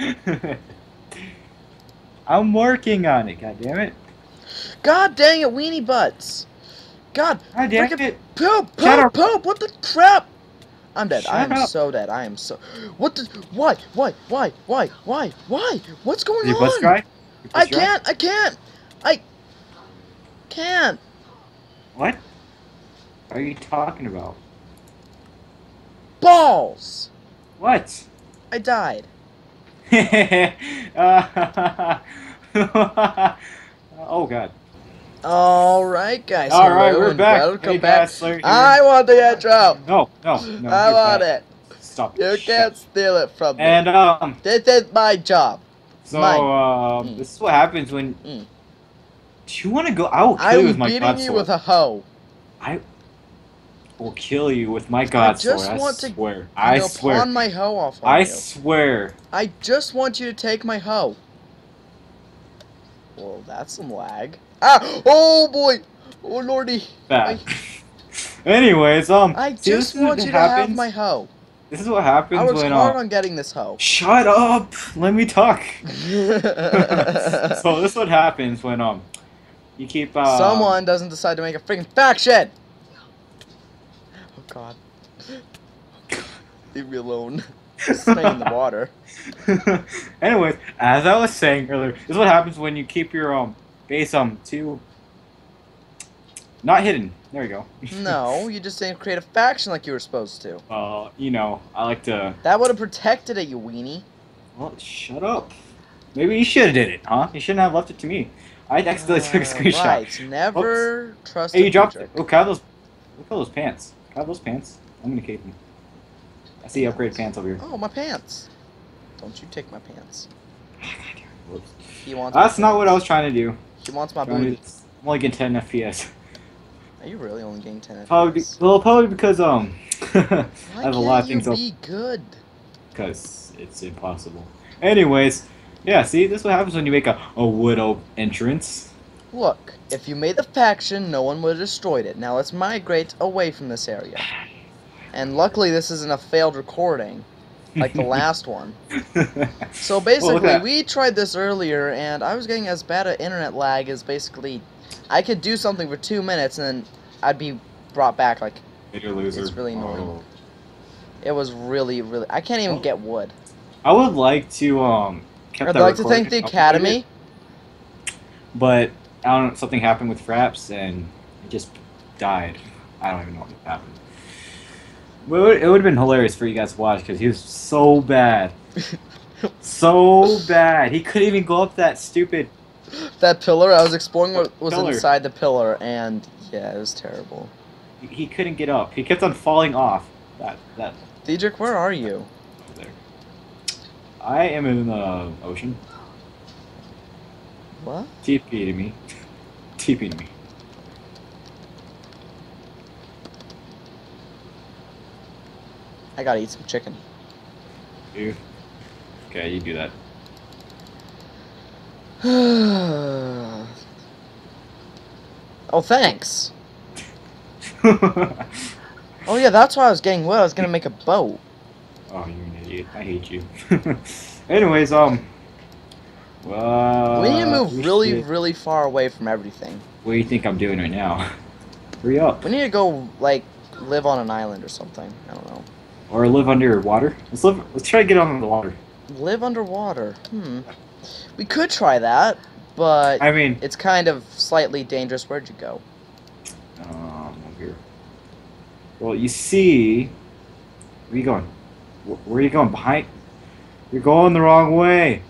I'm working on it. God damn it. God dang it, weenie butts. God, God damn it. poop, poop, poop, what the crap? I'm dead. I am up. so dead. I am so. What the? Why? Why? Why? Why? Why? Why? What's going bus on? dry? Your I can't. I can't. I can't. What are you talking about? Balls. What? I died. oh god. All right, guys. All right, we're back. Welcome Hey, back. Bachelor. I want the intro. No, no, no. I want bad. it. Stop. You can't steal it from me. And um, this is my job. so Mine. um, Mm. this is what happens when. Mm. Do you want to go? I will kill you I'm with my beating you with a hoe. I will kill you with my god just sword. want I to, swear. I you know, swear. pawn my hoe off I you. swear. I just want you to take my hoe. Well, that's some lag. Ah! Oh boy! Oh lordy! Bad. Anyways, um, I just want you to have my hoe. This is what happens I was when hard um, on getting this hoe. Shut up! Let me talk. so this is what happens when um you keep uh Someone doesn't decide to make a freaking faction. Oh god. Leave me alone. Stay in the water. Anyways, as I was saying earlier, this is what happens when you keep your um base um too not hidden. There we go. No, you just didn't create a faction like you were supposed to. Uh, you know, I like to. That would have protected it, you weenie. Well, shut up. Maybe you should have did it, huh? You shouldn't have left it to me. I accidentally took a Uh, screenshot. Right, never trust Hey, a you dropped it. Look at those. Look at those pants. Look at those pants. I'm gonna keep them. I see upgrade pants over here. Oh, my pants. Don't you take my pants. Whoops. He wants. That's not what I was trying to do. He wants my Trying to- I'm only getting 10 FPS. Are you really only getting ten? Probably, be, FPS? well, probably because um, I have a lot of things up be good? because it's impossible. Anyways, yeah. See, this is what happens when you make a a widow entrance. Look, if you made the faction, no one would have destroyed it. Now let's migrate away from this area. And luckily, this isn't a failed recording, like the last one. So basically, at- we tried this earlier, and I was getting as bad an internet lag as basically, I could do something for two minutes, and then I'd be brought back. Like You're a loser. It's really annoying. Oh. it was really, really. I can't even Oh. get wood. I would like to um. I'd like to thank the academy. But I don't know, something happened with Fraps and it just died. I don't even know what happened. Well, it would- have been hilarious for you guys to watch because he was so bad. so bad. He couldn't even go up that stupid. That pillar, I was exploring what was Pillar. inside the pillar, and yeah, it was terrible. He, couldn't get up. He kept on falling off. That that Diedrich, where are you? over there. I am in the ocean. What? TP to me. TP to me. I gotta eat some chicken. You. Okay, you do that. oh, thanks. Oh yeah, that's why I was getting wood. I was gonna make a boat. Oh, you're an idiot. I hate you. Anyways, um. Well, we need to move really, really far away from everything. What do you think I'm doing right now? Hurry up. We need to go like live on an island or something. I don't know. Or live underwater. Let's live. Let's try to get on the water. Live underwater. Hmm. We could try that, but I mean, it's kind of slightly dangerous. Where'd you go? um, over here. Well, you see, where are you going? Where are you going? Behind? You're going the wrong way.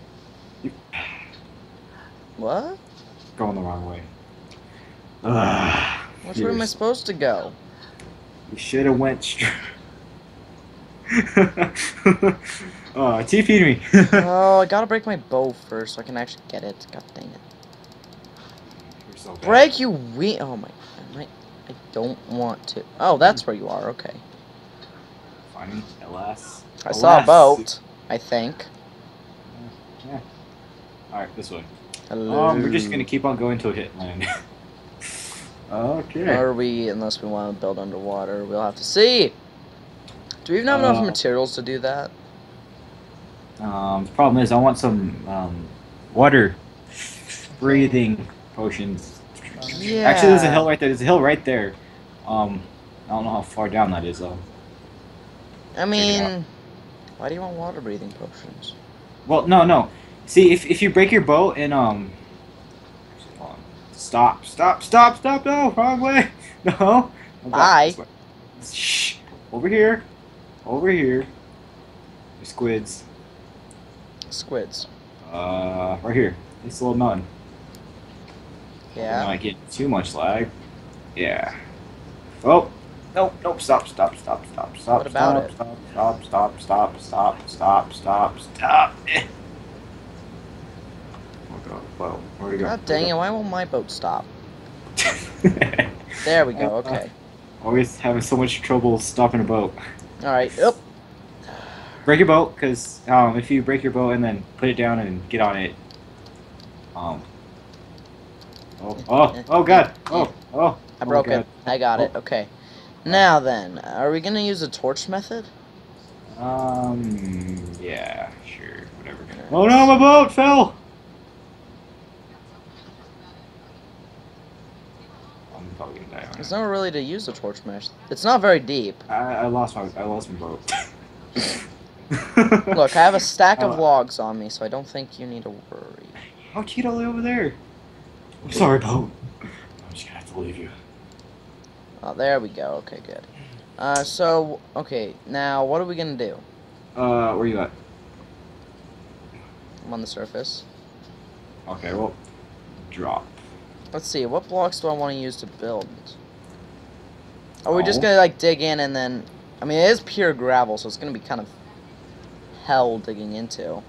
What? Going the wrong way. Ugh. Which way am I supposed to go? You should have went straight. oh, TP'd me. oh, I gotta break my bow first so I can actually get it. God dang it. You're so bad. Break you we oh my I might I don't want to. Oh, that's where you are, okay. Fine, alas. I saw a boat, I think. Yeah. Alright, this way. Hello. Um, we're just gonna keep on going till we hit land. okay. Are we unless we want to build underwater, we'll have to see. Do we even have enough Uh, materials to do that? Um, the problem is, I want some um, water breathing potions. Yeah. Actually, there's a hill right there. There's a hill right there. Um, I don't know how far down that is though. I mean, why do you want water breathing potions? Well, no, no. See, if if you break your boat and um, stop, stop, stop, stop! No, wrong way. No. Bye. Shh. Over here. Over here. There's squids. Squids. Uh, right here. This little mountain. Yeah. Not get too much lag. Yeah. Oh. Nope. Nope. Stop. Stop. Stop. Stop. Stop. What about stop, Stop. Stop. Stop. Stop. Stop. Stop. Stop. Eh. Oh. Well, where'd it go? God dang it! Why won't my boat stop? There we go. Uh, Okay. Always having so much trouble stopping a boat. All right. Up. Break your boat, because um, if you break your boat and then put it down and get on it, um. Oh, oh, oh god! Oh, oh! I oh, broke God. it. I got it. Okay. Now then, are we gonna use a torch method? Um, yeah, sure, whatever. Oh no, my boat fell! I'm probably gonna die on There's nowhere really to use a torch method. It's not very deep. I, I lost my, I lost my boat. Look, I have a stack of Oh. logs on me, so I don't think you need to worry. How'd you get all the way over there? I'm sorry, boat. I'm just gonna have to leave you. Oh, there we go. Okay, good. Uh, so, okay, now what are we gonna do? Uh, where you at? I'm on the surface. Okay, well, drop. Let's see, what blocks do I want to use to build? Are we just gonna, like, dig in and then... I mean, it is pure gravel, so it's gonna be kind of hell digging into.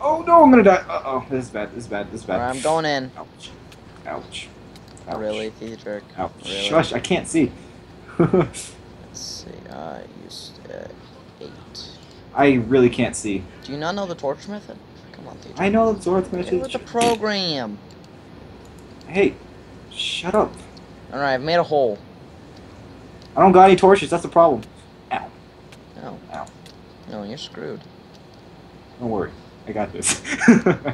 Oh no, I'm gonna die. Uh oh, this is bad. This is bad. This is bad. Alright, I'm going in. Ouch. Ouch. Ouch. Really, Theodric? Ouch. Really? Shush, I can't see. Let's see, I used uh, 8. I really can't see. Do you not know the torch method? Come on, Theodric. I know the torch method. with the program. Hey, shut up. Alright, I've made a hole. I don't got any torches. That's the problem. Ow. No. Ow. No, you're screwed. Don't worry. I got this. oh,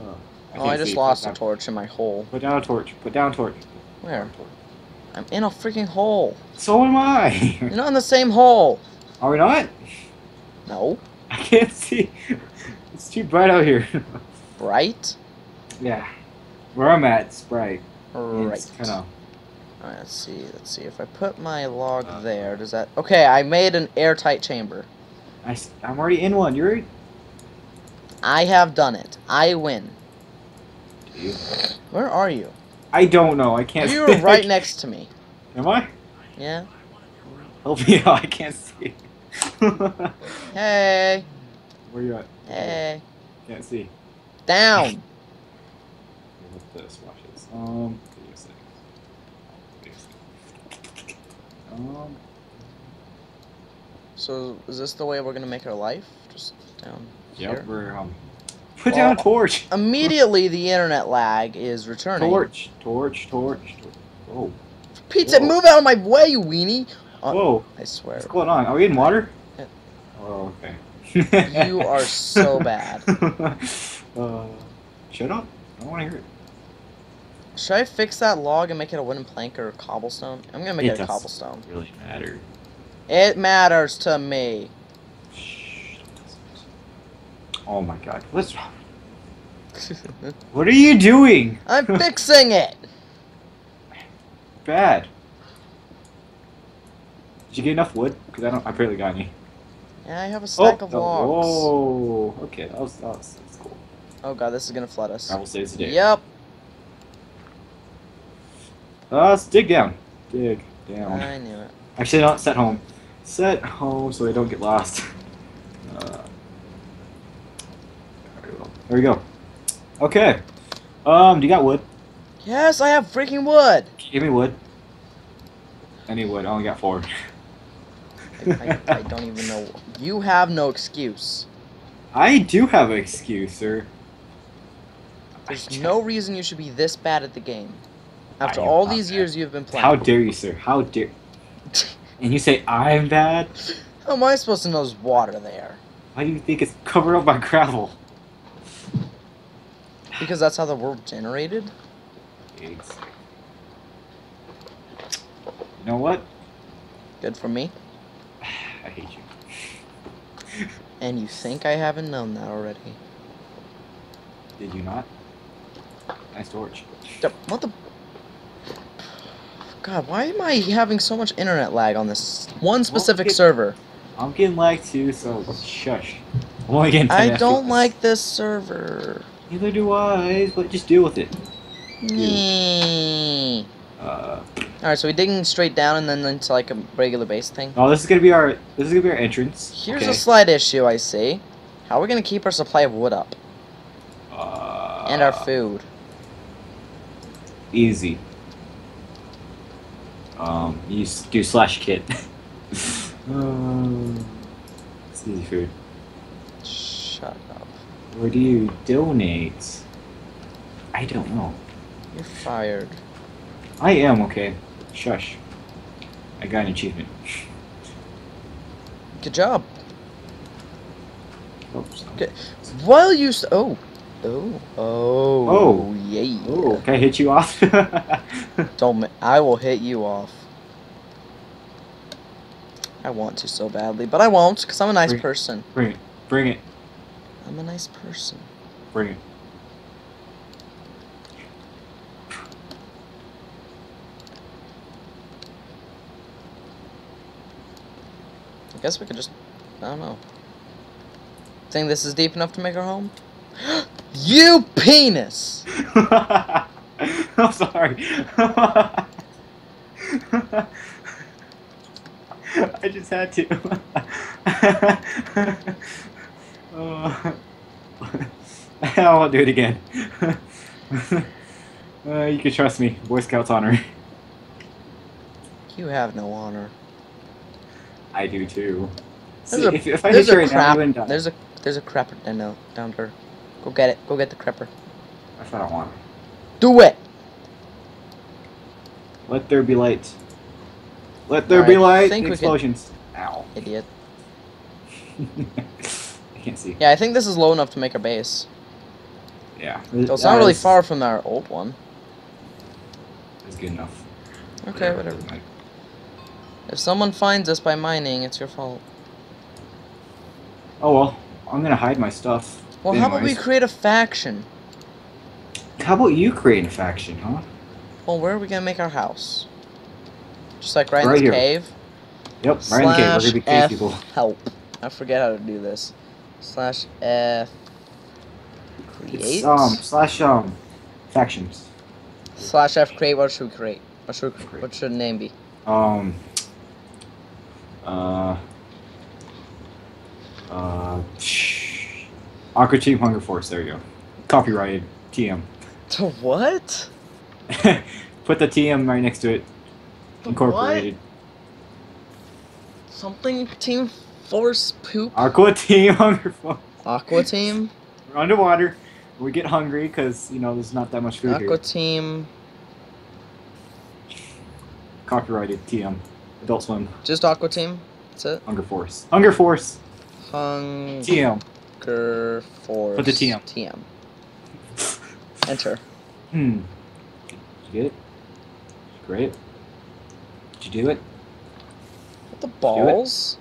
Oh, I just lost a torch in my hole. Put down a torch. Put down a torch. Where? I'm in a freaking hole. So am I. You're not in the same hole. Are we not? No. I can't see. It's too bright out here. bright? yeah. Where I'm at, it's bright. Right. Kind of. Alright, let's see. Let's see. If I put my log Uh, there, does that... Okay, I made an airtight chamber. I, am already in one. You're. I have done it. I win. Where are you? I don't know. I can't. You were right next to me. Am I? Yeah? Help me out. I can't see. Hey. Where you at? Hey. Can't see. Down. What's this? Watch. Um. video settings. Video settings. Um. So, is this the way we're gonna make our life? Just down Yep. here? We're um. Put down a torch. Immediately, the internet lag is returning. Torch. Torch. Torch. Torch. Whoa. Pizza, Whoa. move out of my way, you weenie! Uh, Whoa. I swear. What's going on? Are we in water? Yeah. Oh, okay. You are so bad. uh, shut up. I don't want to hear it. Should I fix that log and make it a wooden plank or a cobblestone? I'm gonna make It it, a cobblestone. Really matter. It matters to me. Shh, it doesn't. Oh my god. What's wrong? What are you doing? I'm fixing it! Bad. Did you get enough wood? Because I don't. I barely got any. Yeah, I have a oh, stack oh, of oh, logs. Whoa. Okay, that was, that was that's cool. Oh god, this is gonna flood us. Travel saves the day. Yep. Uh, let's dig down. Dig down. I knew it. Actually, not set home. Set home so I don't get lost. Uh, there we go. There we go. Okay. Um, do you got wood? Yes, I have freaking wood! Give me wood. Any wood? I only got four. I, I, I don't even know. You have no excuse. I do have an excuse, sir. There's no reason you should be this bad at the game. After all these bad. years you've been playing. How dare you, sir? How dare? And you say I'm bad? How am I supposed to know there's water there? Why do you think it's covered up by gravel? Because that's how the world generated? Eggs. You know what? Good for me. I hate you. And you think I haven't known that already. Did you not? Nice torch. What the? God, why am I having so much internet lag on this one specific it- server? I'm getting lag too, so shush. I'm only getting I don't FPS. like this server. Neither do I, but just deal with it. Uh, Alright, so we're digging straight down and then into like a regular base thing. oh, this is gonna be our this is gonna be our entrance. Here's okay. a slight issue I see. How are we gonna keep our supply of wood up uh, and our food? Easy. Um, you do slash kit. um, it's easy food. Shut up. Where do you donate? I don't know. You're fired. I am okay. Shush. I got an achievement. Good job. Oops. Okay. While you s- oh oh oh Oh. yeah. Oh, can I hit you off? Don't I will hit you off. I want to so badly, but I won't because I'm a nice Bring- person. bring it. Bring it. I'm a nice person. Bring it. I guess we could just I don't know. Think this is deep enough to make our home? you penis! I'm sorry. I just had to. uh, I won't do it again. uh, you can trust me. Boy Scouts honor. You have no honor. I do too. There's See, a- if, if I There's hit a crap. you wouldn't die. There's a there's a crapper down no, down there. Go get it. Go get the crapper. That's what I want. Do it. Let there be light. Let there Alright, be light. think we can- Explosions. Ow. Idiot. I can't see. Yeah, I think this is low enough to make a base. Yeah. So it's not really far from our old one. It's good enough. Okay, whatever. If someone finds us by mining, it's your fault. Oh well, I'm gonna hide my stuff. Well, how about we create a faction? How about you create a faction, huh? Well, where are we gonna make our house? Just like right, Right in this here. cave. Yep, right in the cave. We're gonna be cave F people. help. I forget how to do this. Slash F create. It's, um slash um factions. Slash F create. What should we create? What should Create. what should the name be? Um. Uh. Uh. Shh. Aqua Team Hunger Force. There you go. Copyrighted. TM. To what? Put the TM right next to it. The Incorporated. Something Team Force Poop. Aqua Team Hunger Force. Aqua Team. We're underwater. We get hungry because you know there's not that much food Aqua here. Team. Copyrighted TM. Adult Swim. Just Aqua Team. That's it. Hunger Force. Hunger Force. Hunger TM. Force. Put the TM. TM. Enter. Hmm. Did you get it? Great. Did you do it? What the balls?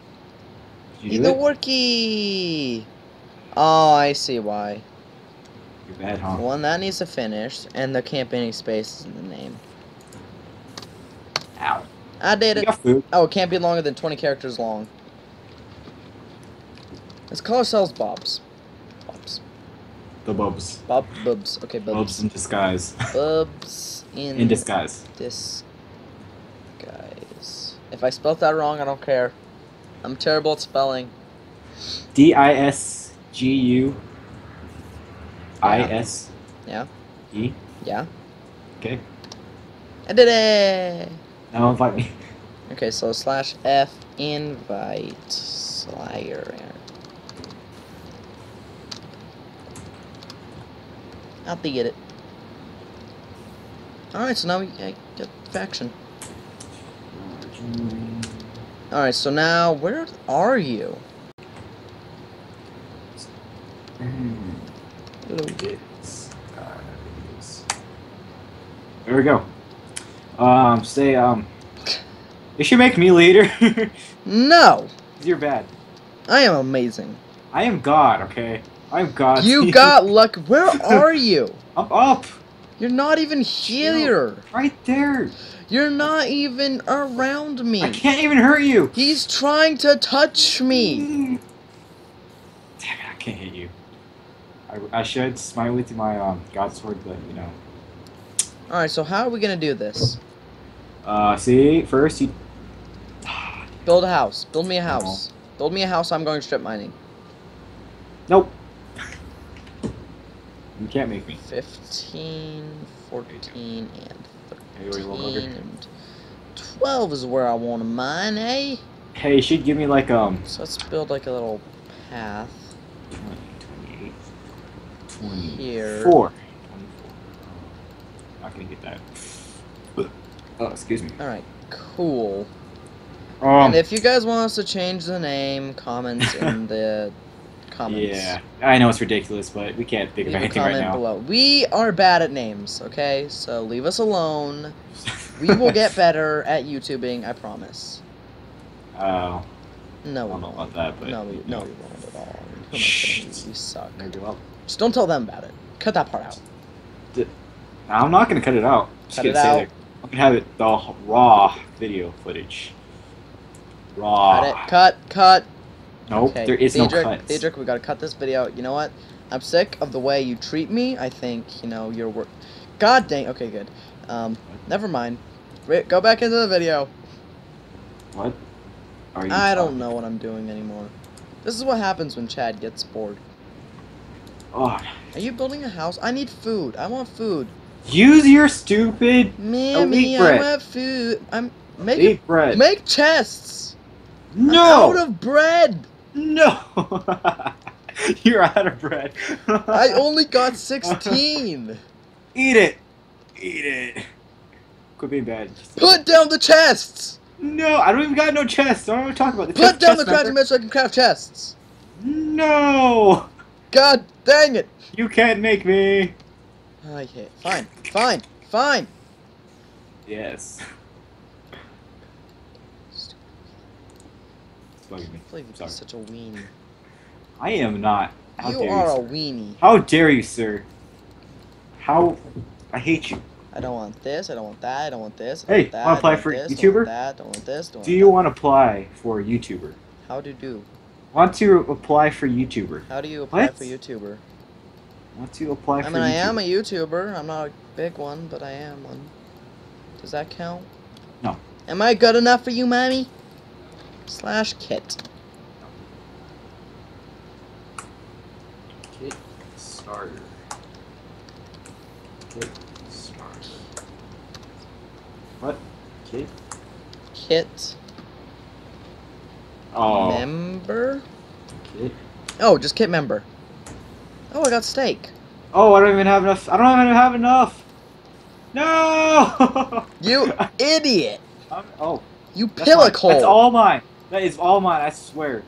Did you Eat do the it? worky. Oh, I see why. You're bad, huh? One that needs to finish, and there can't be any spaces in the name. Ow. I did it. Oh, it can't be longer than 20 characters long. Let's call ourselves Bobs. Bobs. The bubs. Bob Bubs. Okay, Bubs Bubs. in disguise. Bubs in, in disguise. disguise. If I spelled that wrong, I don't care. I'm terrible at spelling. D I S G U I S Yeah. E. Yeah. Okay. I did it! Now invite me. Okay, so slash F invite Slayer. I'll be get it. Alright, so now we I get faction. Alright, so now, where are you? Hello. It's, it's- There we go. Um, say, um, you should make me leader. No! You're bad. I am amazing. I am God, okay? I'm God. You got luck. Where are you? up, up, You're not even here. right there. You're not even around me. I can't even hurt you. He's trying to touch me. Damn it, I can't hit you. I, I should smite with my um God sword, but you know. Alright, so how are we gonna do this? Uh, see, first you. Build a house. Build me a house. Build me a house, I'm going strip mining. Nope. You can't make me. 15, 14, and Hey, wait, look 13, and 12 is where I want to mine, eh? Hey, you should give me like um. So let's build like a little path. 20, 28, Here. 24. 24. Not gonna get that. Oh, excuse me. Alright, cool. Um, and if you guys want us to change the name, comments in the comments. yeah, I know it's ridiculous, but we can't think of Leave a anything right now. below. We are bad at names, okay? So leave us alone. We will get better at YouTubing, I promise. Oh, I No, we don't know won't. about that, but No, we, no, we won't at all. We suck. Maybe well. Just don't tell them about it. Cut that part out. I'm not gonna cut it out. Just Cut it say out. that- I'm gonna have it the raw video footage. Raw. Cut it. Cut. Cut. Nope, okay. there is Theodric, no cuts. Theodric, we gotta cut this video. You know what? I'm sick of the way you treat me. I think, you know, you're work. God dang. Okay, good. Um, never mind. Go back into the video. What? Are you I don't know what I'm doing anymore. This is what happens when Chad gets bored. Oh, Are you building a house? I need food. I want food. use your stupid Mammy, I bread. want food. I'm make bread. make chests. I'm no, out of bread. No. You're out of bread. I only got 16. eat it. Eat it. Could be bad. Put down the chests. No, I don't even got no chests. I don't know what you're about. The Put down the crafting bench so I can craft chests. No, God dang it. you can't make me. I hate. Fine. Fine. Fine. Yes. Bugging me. I believe you're Sorry. such a weenie. I am not. How you dare are a weenie. How dare you, sir? How? I hate you. I don't want this. I don't want that. I don't want this. I Hey, don't want that. wanna I apply don't want for this, Don't YouTuber? want that. Don't want this. Don't Do want you that. want to apply for YouTuber? How do you do? Want to apply for YouTuber? How do you apply What? for YouTuber? Want to apply I for mean, I am a YouTuber? YouTuber. I'm not a big one, but I am one. Does that count? No. Am I good enough for you, mommy? Slash kit. Kit starter. Kit starter. What? Kit? Kit Oh. member? Kit. Oh, just kit member. Oh, I got steak. Oh, I don't even have enough. I don't even have enough. No. You idiot! I'm- oh. You pillock hole. That's all mine. That is all mine. I swear.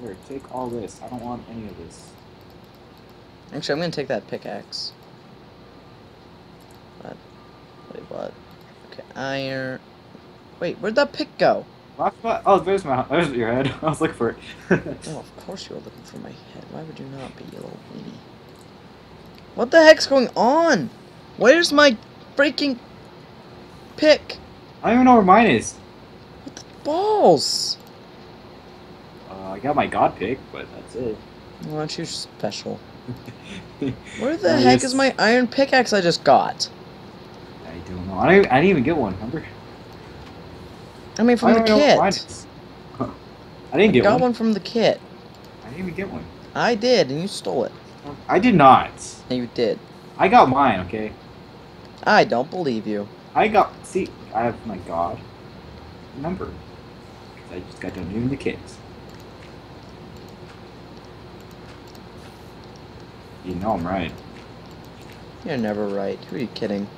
Here, take all this. I don't want any of this. Actually, I'm gonna take that pickaxe. What? Wait, what? Okay, iron. Wait, where'd that pick go? Rock spot? Oh, there's my. There's your head. I was looking for it. Oh, of course you were looking for my head. Why would you not be, you little weenie? What the heck's going on? Where's my freaking pick? I don't even know where mine is. Balls? Uh, I got my god pick, but that's it. Why aren't you special? Where the I heck just- is my iron pickaxe I just got? I don't know. I didn't, I didn't even get one. Remember? I mean, from I the don't even know where mine kit. I didn't I get got one. Got one from the kit. I didn't even get one. I did, and you stole it. I did not. You did. I got mine. Okay. I don't believe you. I got. See, I have my god number. I just got done doing the kids. You know I'm right. You're never right. Who are you kidding?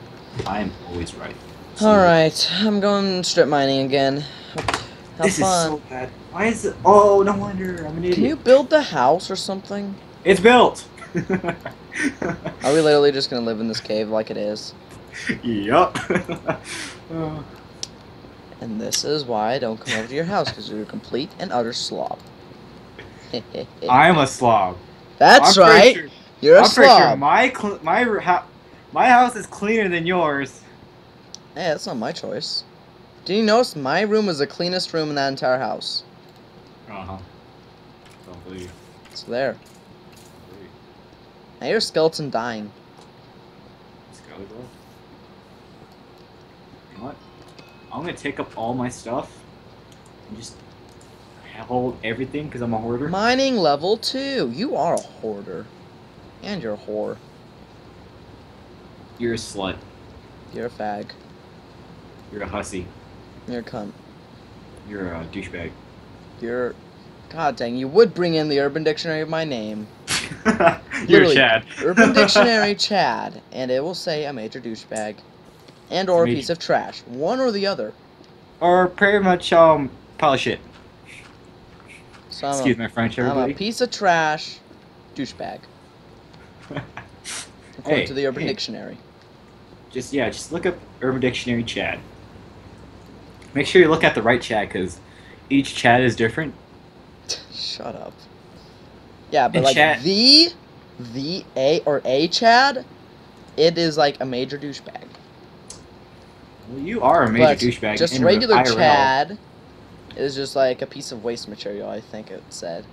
I am always right. See? Alright, I'm going strip mining again. Have this fun. is so bad. Why is it? Oh, no wonder. I'm an idiot. Can you build the house or something? It's built. Are we literally just gonna live in this cave like it is? yup. Uh, And this is why I don't come over to your house because you're a complete and utter slob. I'm a slob. That's I'm right. sure- You're a I'm pretty sure slob. my my my house is cleaner than yours. Hey, that's not my choice. Do you notice my room is the cleanest room in that entire house? Uh huh. Don't believe. It's there. Now your skeleton dying. Skelly I'm gonna take up all my stuff and just hold everything because I'm a hoarder. Mining level two. You are a hoarder. And you're a whore. You're a slut. You're a fag. You're a hussy. You're a cunt. You're a douchebag. You're. God dang, you would bring in the Urban Dictionary of my name. You're Chad. Urban Dictionary Chad, and it will say a major douchebag. And or a piece of trash. One or the other. or pretty much um pile of shit. So I'm, a, Excuse my French, everybody. I'm a piece of trash douchebag. According Hey, to the Urban hey. Dictionary. just yeah, just look up Urban Dictionary Chad. Make sure you look at the right Chad because each Chad is different. Shut up. Yeah, but And like Chad- the the A or A Chad, it is like a major douchebag. Well, you are a major But douchebag. Just regular IRL. Chad is just like a piece of waste material, I think it said.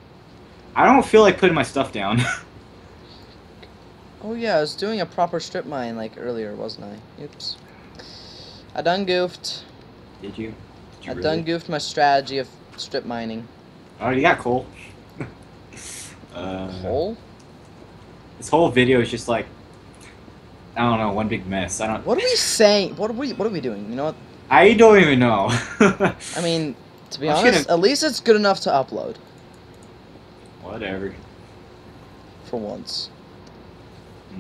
I don't feel like putting my stuff down. Oh yeah, I was doing a proper strip mine like earlier, wasn't I? Oops. I done goofed. Did you? Did you I really? done goofed my strategy of strip mining. Oh, you got coal. uh, Coal? This whole video is just like, I don't know, one big mess. I don't. What are we saying? What are we what are we doing? You know what? I don't even know. I mean, to be I'm honest, at least it's good enough to upload Whatever. for once. Mhm.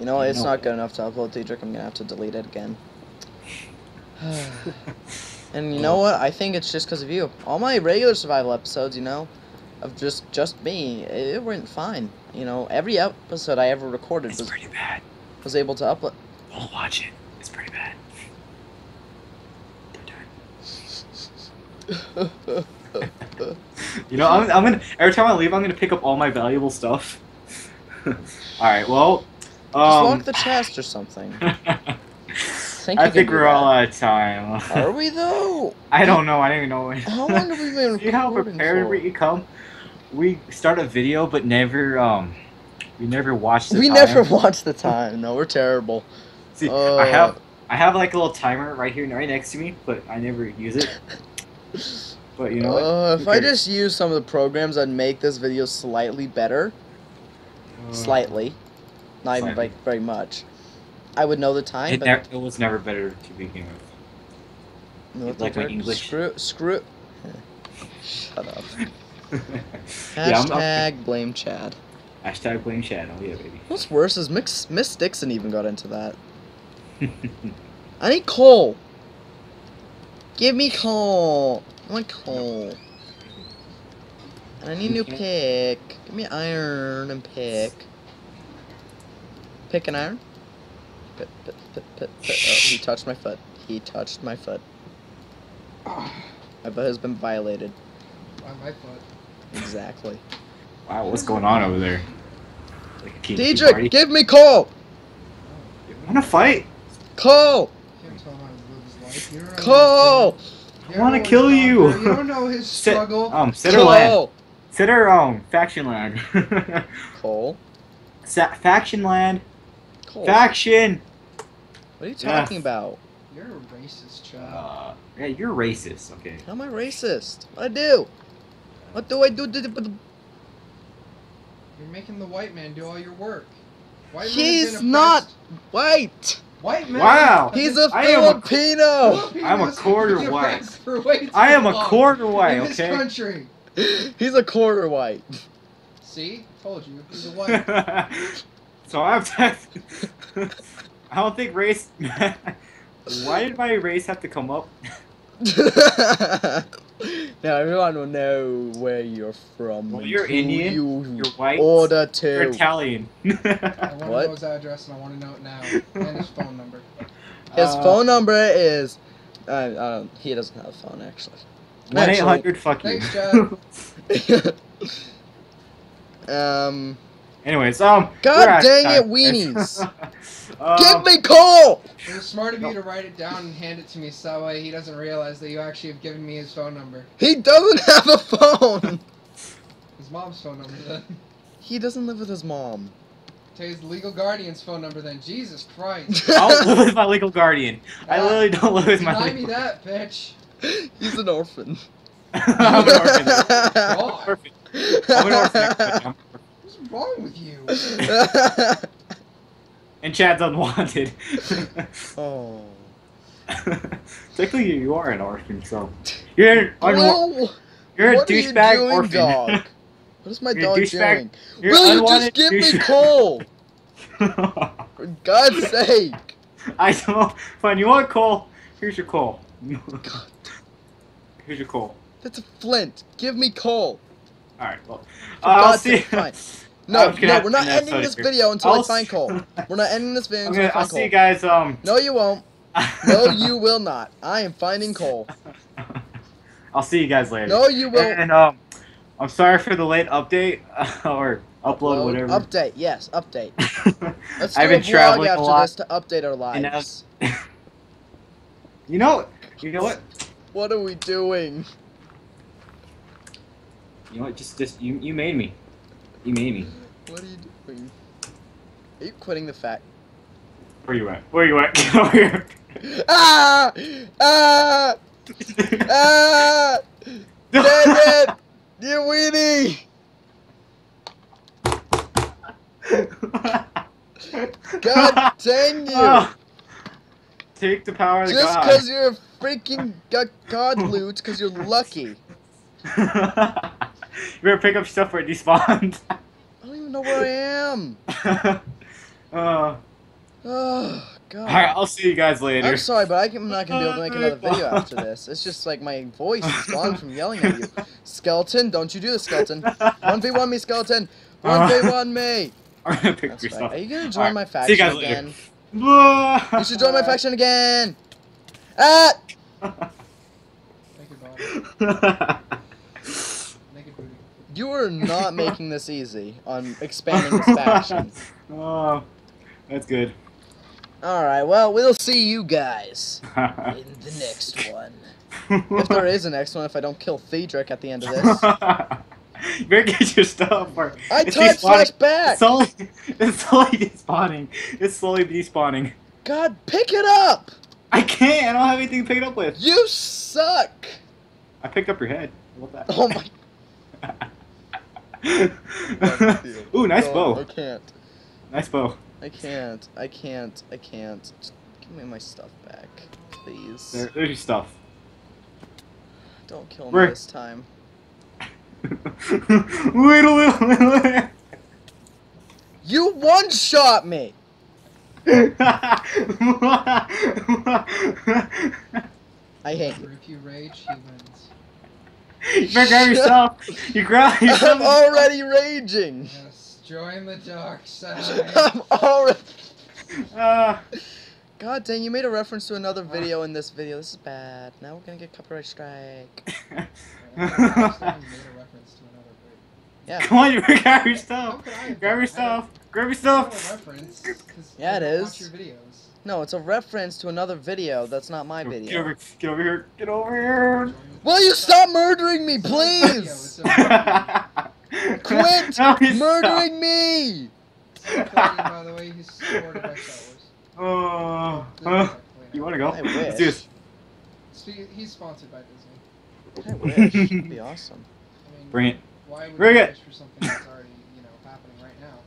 You know, it's know- not good enough to upload, Diedrich. I'm gonna have to delete it again. and you know what? I think it's just because of you. All my regular survival episodes, you know, of just just me, it went fine. You know, every episode I ever recorded It's was pretty bad. was able to upload. Don't watch it. It's pretty bad. You know, I'm, I'm gonna every time I leave, I'm gonna pick up all my valuable stuff. all right. Well, Just um, lock the chest or something. Think I think we're all out of time. Are we though? I don't know. I don't even know. How long have we been See how prepared for? we come? We start a video, but never um, we never watch the time. We time. never watch the time. No, we're terrible. See, Uh, I have I have like a little timer right here, right next to me, but I never use it. But you know? Uh, if I just use some of the programs that make this video slightly better, Uh, slightly, not even like very much, I would know the time. It, but it was never better to begin with. No, It's like my English. Screw, screw. Shut up. Yeah, I'm, I'm, Hashtag blame Chad. hashtag blame Chad. Oh yeah, baby. What's worse is Miss, Miss Dixon even got into that. I need coal. Give me coal. I want coal. And I need a new pick. Give me iron and pick. Pick and iron. Pit, pit, pit, pit, pit. Oh, he touched my foot. He touched my foot. My foot has been violated. On my foot. Exactly. wow, what's going on over there? Like a kid Diedrich, give me coal! You wanna fight? Coal! Can't tell him how to live his life. You don't know Coal! his- I wanna kill you. comfort. You don't know his Sit, struggle. um, sit her land. Coal! Sit her um faction land. Coal? Sa- faction land. Coal. Faction. What are you Yeah. talking about? You're a racist child. Uh, yeah, you're racist. Okay. How am I racist? What I do? What do I do? You're making the white man do all your work. White men have not oppressed- white! White men. Wow. have He's been- a I a- Filipino! I'm a quarter white. oppressed for way too I am a quarter white. in this Okay. country. He's a quarter white. See, told you. He's a white. so I'm. I don't think race. Why did my race have to come up? now everyone will know where you're from. Well, you're Indian, You You're white. order You're to. Italian. I want to know his address and I want to know it now and his phone number. His Uh, phone number is. Uh, uh, he doesn't have a phone actually. One eight hundred. fucking. Thanks, Chad. um, Anyways, um. God we're out of dang time, it, guys. weenies. Um, give me coal. It was smart of you to write it down and hand it to me so that way he doesn't realize that you actually have given me his phone number. He doesn't have a phone. His mom's phone number then. He doesn't live with his mom. Tell you his legal guardian's phone number then. Jesus Christ. I'll live with my legal guardian. I Ah, literally don't live with my Deny legal me that, bitch. He's an orphan. I'm an orphan. God. Perfect. I'm an orphan. I'm an orphan. What's wrong with you? And Chad's unwanted. oh. Technically, you are an orphan, so you're an unwa- you're a what are you douchebag doing, orphan. dog? What is my You're dog douchebag- doing? You're Will you just give me coal? For God's sake. I don't. Fine, you want coal? Here's your coal. Here's your coal. That's a flint. Give me coal. All right. Well, For uh, I'll see. sake, fine. No, no, we're not ending this video until I'll I find coal. We're not ending this video until I gonna, I'll see you guys. Um. No, you won't. No, you will not. I am finding coal. I'll see you guys later. No, you will. And um, I'm sorry for the late update or upload, Upload, whatever. Update, yes, update. Let's do I've been traveling a lot. this to update our And now- lives. You know, you know what? What are we doing? You know what? Just, just you, you made me. You made me. What are you doing? Are you quitting the fact? Where you at? Where you at? Get over here. Ah! Ah! Ah! Dang it! You weenie! God dang you! Oh. Take the power of Just god. because you're a freaking god, god loot, because you're lucky. you better pick up stuff where it despawned. I don't know where I am. uh, Oh, God. Alright, I'll see you guys later. I'm sorry, but I'm not gonna be able to make another video after this. It's just like my voice is gone from yelling at you. Skeleton, don't you do this, skeleton. 1v1 me, skeleton. 1v1 me. I'm pick That's your right. Are you gonna join Alright, my see you faction guys later. again? You You should join my faction again. Ah! You are not making this easy on expanding this faction. Oh, that's good. Alright, well, we'll see you guys in the next one. If there is a next one, if I don't kill Thedric at the end of this. you better get your stuff. Or I typed slash back! It's slowly, it's slowly despawning. It's slowly despawning. God, pick it up! I can't. I don't have anything to pick it up with. You suck! I picked up your head. What? Oh my Ooh, nice God, bow. I can't. Nice bow. I can't. I can't. I can't. Just give me my stuff back, please. There, there's your stuff. Don't kill me this time. wait a little. Wait a little. You one shot me! I hate you. If you rage, he wins. You better grab yourself. You grab yourself. I'm already raging! Yes, join the dark side. I'm already. Uh, God dang, you made a reference to another video in this video. This is bad. Now we're gonna get copyright strike. I made a reference to another bit. Yeah. Come on, you better grab your How stuff. could I have Grab done your that? stuff. Grab your It's not a stuff. reference. 'cause Yeah, it is. it don't is. Watch your videos. No, it's a reference to another video that's not my Get video. over, get over here. Get over here. Will you stop murdering me, It's not a video, please? Quit No, he's murdering me! Stop fighting, by the way, he's supported by Oh, uh, you want to go? I Let's do this. He's sponsored by Disney. I wish. That'd be awesome. I mean, Bring it. Why would Bring you it. wish for something that's already, you know, happening right now?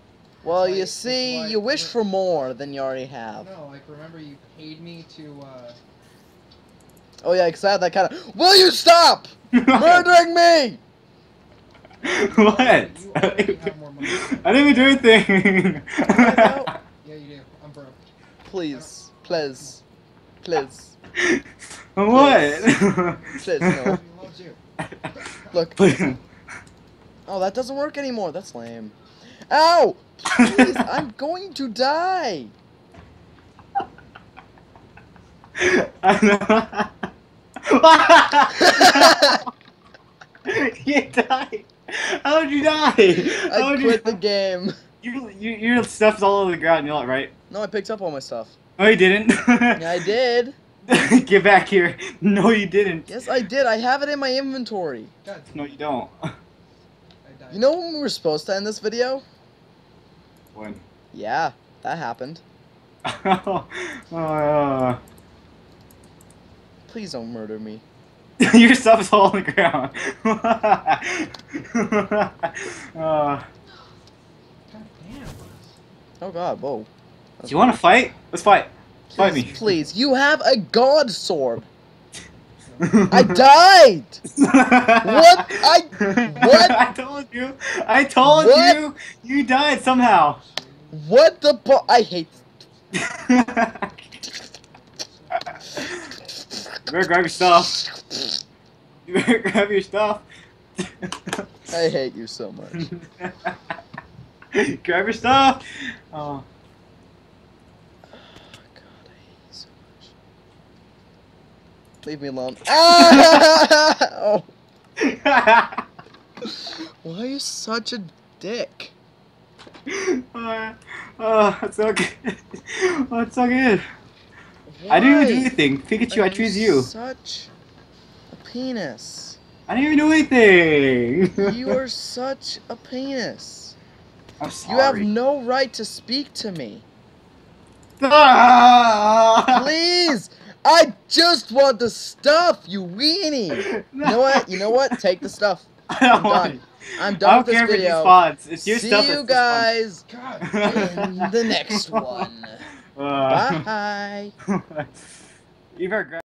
Well, It's you see, like- you wish for more than you already have. No, like remember you paid me to. uh... Oh yeah, because I had that kind of. Will you stop murdering me? what? You already have. I didn't even do anything. I. Yeah, you do. I'm broke. Please, please, please. what? Says no. He loves you. Look. Oh, that doesn't work anymore. That's lame. Ow! Please, I'm going to die. you died. How did you die? How I quit you... the game. You, you, your stuff's all over the ground. You're not right. No, I picked up all my stuff. No, you didn't. Yeah, I did. Get back here. No, you didn't. Yes, I did. I have it in my inventory. No, you don't. I died. You know when we were supposed to end this video? When? Yeah, that happened. uh, Please don't murder me. your stuff's all on the ground. uh, God. Oh god, whoa. do you want to fight? Let's fight. Fight me. please, you have a god sword. I died! What? I- what? I told you. I told What? you. You died somehow. What the bu- I hate. you better grab your stuff. You better grab your stuff. I hate you so much. grab your stuff. Oh. God, I hate you so much. Leave me alone. Oh, why are you such a dick? uh, oh, that's so good. Oh, that's so good. I didn't even do anything. Pikachu, I choose you. Such a penis. I didn't even do anything. You are such a penis. I'm sorry. You have no right to speak to me. Ah! Please! I just want the stuff, you weenie! You know what? You know what? Take the stuff. I don't I'm want done. it. I'm I done don't with this care if it video. despawns. It's your See stuff. you guys in the next one. Uh, Bye. you better.